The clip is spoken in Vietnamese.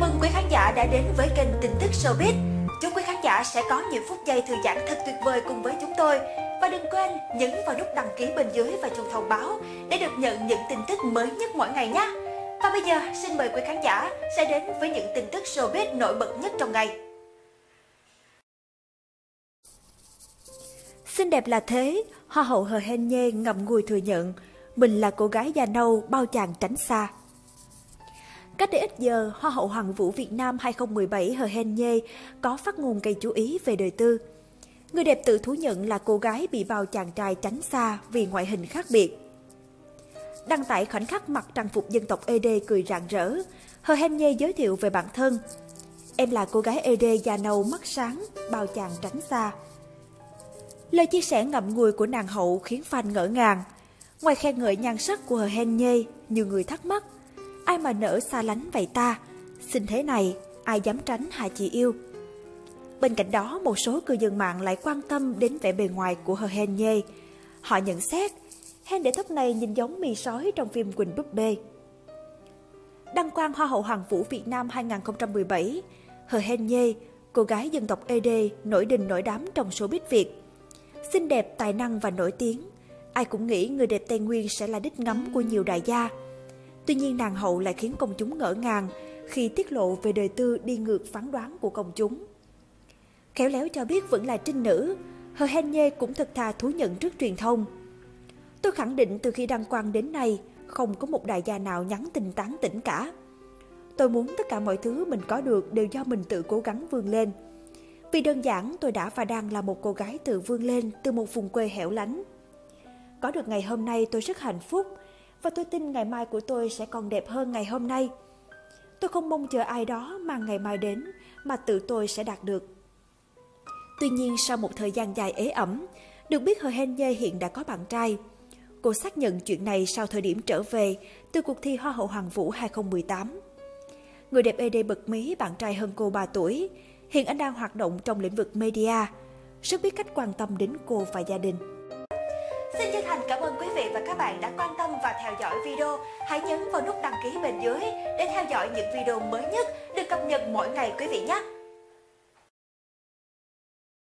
Chào mừng quý khán giả đã đến với kênh tin tức showbiz. Chúc quý khán giả sẽ có những phút giây thư giãn thật tuyệt vời cùng với chúng tôi. Và đừng quên nhấn vào nút đăng ký bên dưới và chuông thông báo để được nhận những tin tức mới nhất mỗi ngày nhé. Và bây giờ xin mời quý khán giả sẽ đến với những tin tức showbiz nổi bật nhất trong ngày. Xinh đẹp là thế, Hoa hậu Hờ Hen Nhê ngậm ngùi thừa nhận mình là cô gái da nâu bao chàng tránh xa. Cách đây ít giờ, Hoa hậu Hoàng vũ Việt Nam 2017 Hờ Hen Nhê có phát ngôn gây chú ý về đời tư. Người đẹp tự thú nhận là cô gái bị bao chàng trai tránh xa vì ngoại hình khác biệt. Đăng tải khoảnh khắc mặc trang phục dân tộc ED cười rạng rỡ, Hờ Hen Nhê giới thiệu về bản thân. Em là cô gái ED da nâu mắt sáng, bao chàng tránh xa. Lời chia sẻ ngậm ngùi của nàng hậu khiến fan ngỡ ngàng. Ngoài khen ngợi nhan sắc của Hờ Hen Nhê, nhiều người thắc mắc Ai mà nỡ xa lánh vậy ta? Xin thế này, ai dám tránh hà chị yêu? Bên cạnh đó, một số cư dân mạng lại quan tâm đến vẻ bề ngoài của Hờ Hen Nhê. Họ nhận xét, Hen để tóc này nhìn giống mì sói trong phim Quỳnh Búp Bê. Đăng quang Hoa hậu Hoàng vũ Việt Nam 2017, Hờ Hen Nhê, cô gái dân tộc ED nổi đình nổi đám trong showbiz Việt. Xinh đẹp, tài năng và nổi tiếng. Ai cũng nghĩ người đẹp Tây Nguyên sẽ là đích ngắm của nhiều đại gia. Tuy nhiên nàng hậu lại khiến công chúng ngỡ ngàng khi tiết lộ về đời tư đi ngược phán đoán của công chúng. Khéo léo cho biết vẫn là trinh nữ, Hờ Hen Nhê cũng thật thà thú nhận trước truyền thông. Tôi khẳng định từ khi đăng quang đến nay, không có một đại gia nào nhắn tình tán tỉnh cả. Tôi muốn tất cả mọi thứ mình có được đều do mình tự cố gắng vươn lên. Vì đơn giản tôi đã và đang là một cô gái tự vươn lên từ một vùng quê hẻo lánh. Có được ngày hôm nay tôi rất hạnh phúc và tôi tin ngày mai của tôi sẽ còn đẹp hơn ngày hôm nay. Tôi không mong chờ ai đó mang ngày mai đến mà tự tôi sẽ đạt được. Tuy nhiên sau một thời gian dài ế ẩm, được biết Hờ Hen Nhê hiện đã có bạn trai. Cô xác nhận chuyện này sau thời điểm trở về từ cuộc thi Hoa hậu Hoàng vũ 2018. Người đẹp ED bật mí bạn trai hơn cô 3 tuổi. Hiện anh đang hoạt động trong lĩnh vực media, rất biết cách quan tâm đến cô và gia đình. Xin chân thành cảm ơn quý vị và các bạn đã quan tâm và theo dõi video. Hãy nhấn vào nút đăng ký bên dưới để theo dõi những video mới nhất được cập nhật mỗi ngày quý vị nhé.